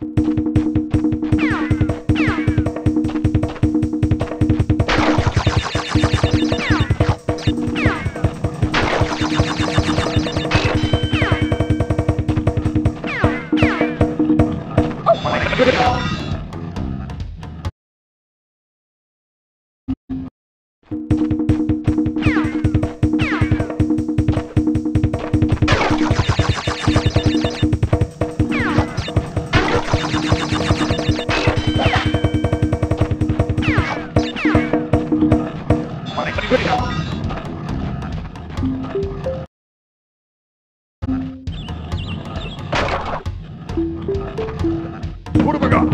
you ボルバが